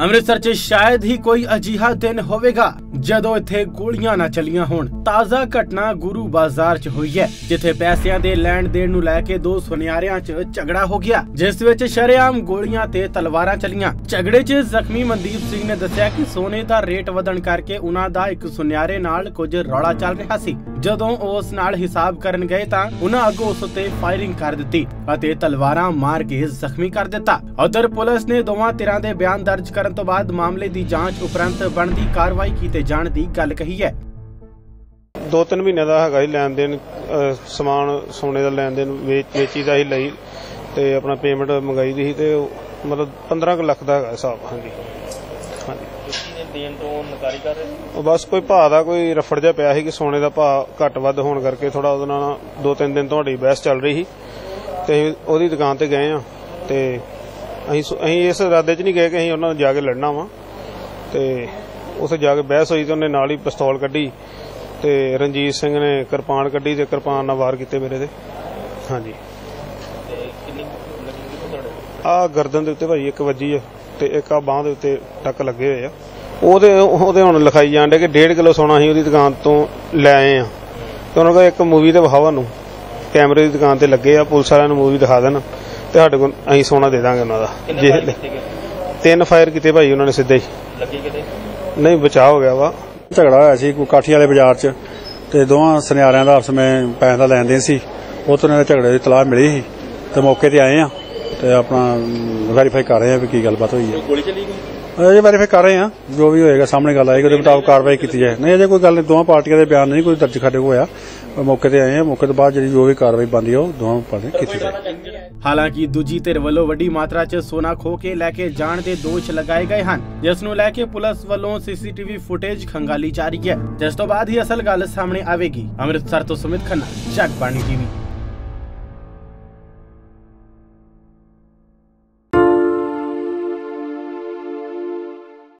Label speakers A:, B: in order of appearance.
A: ਅੰਮ੍ਰਿਤਸਰ 'ਚ ਸ਼ਾਇਦ ਹੀ ਕੋਈ ਅਜੀਹਾ ਦਿਨ ਹੋਵੇਗਾ, ਜਦੋਂ ਇੱਥੇ ਗੋਲੀਆਂ ਨਾ ਚੱਲੀਆਂ ਹੋਣ। ਤਾਜ਼ਾ ਘਟਨਾ ਗੁਰੂ ਬਾਜ਼ਾਰ 'ਚ ਹੋਈ ਹੈ, ਜਿੱਥੇ ਪੈਸਿਆਂ ਦੇ ਲੈਣ ਦੇਣ ਨੂੰ ਲੈ ਕੇ ਦੋ ਸੁਨਿਆਰਿਆਂ 'ਚ ਝਗੜਾ ਹੋ ਗਿਆ, ਜਿਸ ਵਿੱਚ ਸ਼ਰੇਆਮ ਗੋਲੀਆਂ ਤੇ ਤਲਵਾਰਾਂ ਚੱਲੀਆਂ। ਝਗੜੇ 'ਚ ਜ਼ਖਮੀ ਮਨਦੀਪ ਸਿੰਘ ਨੇ ਦੱਸਿਆ ਕਿ ਸੋਨੇ ਦਾ ਰੇਟ ਵਧਣ ਕਰਕੇ ਉਹਨਾਂ ਦਾ ਇੱਕ ਸੁਨਿਆਰੇ ਨਾਲ ਕੁਝ ਰੌਲਾ ਚੱਲ ਰਿਹਾ ਸੀ। ਜਦੋਂ ਉਸ ਨਾਲ ਹਿਸਾਬ ਕਰਨ ਗਏ ਤਾਂ ਉਹਨਾਂ ਅੱਗੋਂ ਉਸ ਉੱਤੇ ਫਾਇਰਿੰਗ ਕਰ ਦਿੱਤੀ ਅਤੇ ਤਲਵਾਰਾਂ ਮਾਰ ਕੇ ਜ਼ਖਮੀ ਕਰ ਦਿੱਤਾ। ਉਧਰ ਪੁਲਿਸ ਨੇ ਦੋਵਾਂ ਧਿਰਾਂ ਦੇ ਬਿਆਨ ਦਰਜ ਕਰਨ ਤੋਂ ਬਾਅਦ ਮਾਮਲੇ ਦੀ ਜਾਂਚ ਉਪਰੰਤ ਬਣਦੀ ਕਾਰਵਾਈ ਕੀਤੇ ਜਾਣ ਦੀ ਗੱਲ ਕਹੀ ਹੈ।
B: ਦੋ ਤਿੰਨ ਮਹੀਨੇ ਦਾ ਹੈਗਾ ਹੀ ਲੈਣ ਦੇਣ ਸਮਾਨ ਸੋਨੇ ਦਾ ਲੈਣ ਦੇਣ ਵੇਚੀ ਦਾ ਹੀ ਲਈ ਤੇ ਆਪਣਾ ਪੇਮੈਂਟ ਮੰਗਾਈ ਦੀ ਸੀ ਤੇ ਉਹ ਮਤਲਬ 15 ਲੱਖ ਦਾ ਹੈਗਾ ਹਿਸਾਬ, ਹਾਂਜੀ। ਹਾਂਜੀ।
C: ਦੋਸ਼ੀ ਨੇ ਦੇਣ ਤੋਂ ਨਕਾਰੀ ਕਰ ਰਹੇ
B: ਉਹ ਬਸ ਕੋਈ ਭਾਅ ਦਾ ਕੋਈ ਰਫੜ ਜਿਹਾ ਪਿਆ ਸੀ ਕਿ ਸੋਨੇ ਦਾ ਭਾਅ ਘੱਟ ਵੱਧ ਹੋਣ ਕਰਕੇ ਥੋੜਾ ਉਹਦੇ ਨਾਲ ਦੋ ਤਿੰਨ ਦਿਨ ਤੁਹਾਡੀ ਬਹਿਸ ਚੱਲ ਰਹੀ ਸੀ। ਤੇ ਅਸੀਂ ਉਹਦੀ ਦੁਕਾਨ ਤੇ ਗਏ ਆ ਤੇ ਅਸੀਂ ਸੋ- ਅਸੀਂ ਇਸ ਇਰਾਦੇ 'ਚ ਨਹੀਂ ਗਏ ਕਿ ਅਸੀਂ ਉਹਨਾਂ ਨਾਲ ਜਾ ਕੇ ਲੜਨਾ ਵਾ। ਤੇ ਉੱਥੇ ਜਾ ਕੇ ਬਹਿਸ ਹੋਈ ਤੇ ਉਹਨੇ ਨਾਲ ਹੀ ਪਿਸਤੌਲ ਕੱਢੀ ਤੇ ਰਣਜੀਤ ਸਿੰਘ ਨੇ ਕਿਰਪਾਨ ਕੱਢੀ ਤੇ ਕਿਰਪਾਨ ਨਾਲ ਵਾਰ ਕੀਤੇ ਮੇਰੇ ਤੇ। ਹਾਂਜੀ।
C: ਤੇ ਕਿੰਨੀ ਲੱਗੀ ਕਿਥੋਂ ਤੁਹਾਡੇ
B: ਆ ਗਰਦਨ ਦੇ ਉੱਤੇ ਭਾਈ ਇੱਕ ਵੱਜੀ ਆ। ਤੇ ਇੱਕ ਆ ਬਾਹ ਦੇ ਉੱਤੇ ਟੱਕ ਲੱਗੇ ਹੋਏ ਆ। ਉਹਦੇ ਉਹਦੇ ਹੁਣ ਲਿਖਾਈ ਜਾਂਦੇ ਕਿ 1.5 ਕਿਲੋ ਸੋਨਾ ਅਸੀਂ ਉਹਦੀ ਦੁਕਾਨ ਤੋਂ ਲੈ ਆਏ ਆ। ਤੇ ਉਹਨਾਂ ਕੋਲ ਇੱਕ ਮੂਵੀ ਤੇ ਵਿਖਾਵਾ ਨੂੰ ਕੈਮਰੇ ਦੀ ਦੁਕਾਨ ਤੇ ਲੱਗੇ ਆ ਪੁਲਿਸ ਵਾਲਿਆਂ ਨੂੰ ਮੂਵੀ ਦਿਖਾ ਦੇਣ। ਤੇ ਸਾਡੇ ਕੋਲ ਅਸੀਂ ਸੋਨਾ ਦੇ ਦਾਂਗੇ ਉਹਨਾਂ ਦਾ। ਜੇ ਤਿੰਨ ਫਾਇਰ ਕੀਤੇ ਭਾਈ ਉਹਨਾਂ ਨੇ ਸਿੱਧੇ ਹੀ।
C: ਲੱਗੀ ਕਿਤੇ?
B: ਨਹੀਂ ਬਚਾਅ ਹੋ ਗਿਆ ਵਾ।
D: ਝਗੜਾ ਹੋਇਆ ਸੀ ਕੋਈ ਕਾਠੀ ਵਾਲੇ ਬਾਜ਼ਾਰ 'ਚ। ਤੇ ਦੋਵਾਂ ਸੁਨਿਆਰਿਆਂ ਦਾ ਆਪਸ ਵਿੱਚ ਪੈਸੇ ਦਾ ਲੈਣ ਦੇਣ ਸੀ। ਉਹ ਤੋਂ ਇਹਨਾਂ ਦੇ ਝਗੜੇ ਦੀ ਤਲਾਹ ਮਿਲੀ ਸੀ। ਤੇ ਮੌਕੇ ਤੇ ਆਏ ਆ। ਤੇ ਆਪਣਾ ਵੈਰੀਫਾਈ ਕਰ ਰਹੇ ਆ ਵੀ ਕੀ ਗੱਲਬਾਤ ਹੋਈ ਹੈ।
C: ਗੋਲੀ ਚੱਲੀ ਗਈ
D: ਅਜੇ ਵੈਰੀਫਾਈ ਕਰ ਰਹੇ ਆ ਜੋ ਵੀ ਹੋਏਗਾ ਸਾਹਮਣੇ ਗੱਲ ਆਏਗੀ ਉਹਦੇ ਮੁਤਾਬਕ ਕਾਰਵਾਈ ਕੀਤੀ ਜਾਏ। ਨਹੀਂ ਅਜੇ ਕੋਈ ਗੱਲ ਨਹੀਂ ਦੋਵਾਂ ਪਾਰਟੀਆਂ ਦੇ ਬਿਆਨ ਨਹੀਂ ਕੋਈ ਦਰਜ ਸਾਡੇ ਕੋਲ ਹੋਇਆ ਮੌਕੇ ਤੇ ਆਏ ਆ ਮੌਕੇ ਤੋਂ ਬਾਅਦ ਜਿਹੜੀ ਜੋ ਵੀ ਕਾਰਵਾਈ ਬਣਦੀ ਆ ਉਹ ਦੋਵਾਂ ਪਾਰਟੀਆਂ ਕੀਤੀ ਜਾਏ
A: ਹਾਲਾਂਕਿ ਦੂਜੀ ਧਿਰ ਵੱਲੋਂ ਵੱਡੀ ਮਾਤਰਾ 'ਚ ਸੋਨਾ ਖੋ ਕੇ ਲੈ ਕੇ ਜਾਣ ਦੇ ਦੋਸ਼ ਲਗਾਏ ਗਏ ਹਨ। ਜਿਸ ਨੂੰ ਲੈ ਕੇ ਪੁਲਿਸ ਵੱਲੋਂ ਸੀਸੀਟੀਵੀ ਫੁਟੇਜ ਖੰਗਾਲੀ ਜਾ ਰਹੀ ਹੈ। ਜਿਸ ਤੋਂ ਬਾਅਦ ਹੀ ਅਸਲ ਗੱਲ ਸਾਹਮਣੇ ਆਵੇਗੀ। ਅੰਮ੍ਰਿਤਸਰ ਤੋਂ ਸੁਮਿਤ ਖੰਨਾ ਜਗਬਾਣੀ ਟੀਵੀ।